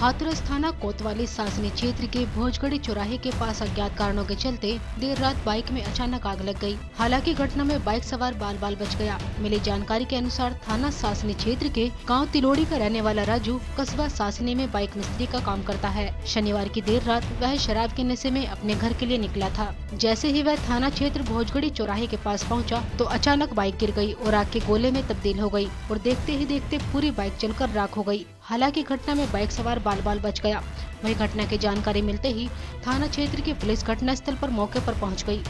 हाथरस थाना कोतवाली सासनी क्षेत्र के भोजगढ़ी चौराहे के पास अज्ञात कारणों के चलते देर रात बाइक में अचानक आग लग गई। हालाँकि घटना में बाइक सवार बाल बाल बच गया। मिली जानकारी के अनुसार थाना सासनी क्षेत्र के गाँव तिलोड़ी का रहने वाला राजू कस्बा शासनी में बाइक मिस्त्री का काम करता है। शनिवार की देर रात वह शराब के नशे में अपने घर के लिए निकला था। जैसे ही वह थाना क्षेत्र भोजगढ़ी चौराहे के पास पहुँचा तो अचानक बाइक गिर गई और आग के गोले में तब्दील हो गई और देखते ही देखते पूरी बाइक जलकर राख हो गई हालाँकि घटना में बाइक सवार बाल बाल बच गया। वही घटना की जानकारी मिलते ही थाना क्षेत्र की पुलिस घटनास्थल पर मौके पर पहुँच गई।